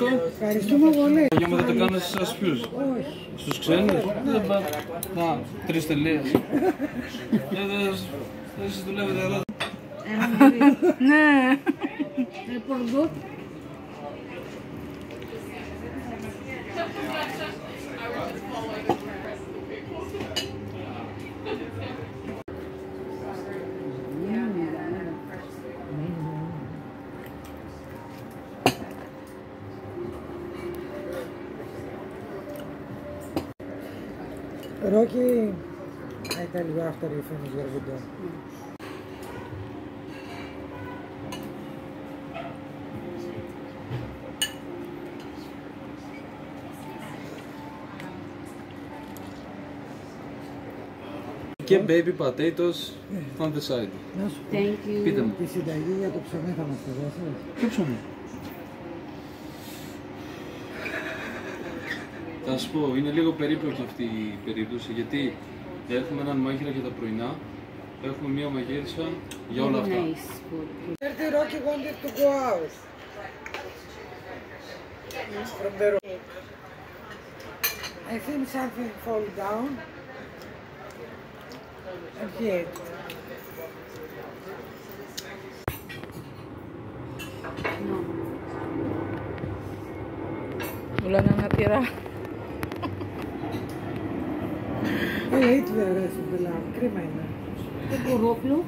può... Ευχαριστούμε πολύ. Για μου δεν το κάνετε στους ποιους. Στους ξένους. Δεν πά- Να, τρεις τελείες. Ε, δεν- Δεν εσείς δουλεύετε εδώ. Ναι. Ε, por dos. Ρόκι, ήταν λίγο after you finish your video. Και baby potatoes on the side. Να σου πω, Thank you. Πείτε μου. τη συνταγή για το ψωμί θα μας το δώσεις; Ποιο ψωμί; Θα σου πω, είναι λίγο περίπλοκη αυτή η περίπτωση γιατί έχουμε έναν μάγειρα για τα πρωινά, έχουμε μία μαγείρισα για όλα αυτά. Nice food. Dirty Rocky wanted to go out. From the room. I think something fall down. And here. No. Wala nang natira. Ε, έτσι δεν αρέσει δηλαδή. Κρίμα είναι. Το κορόπλο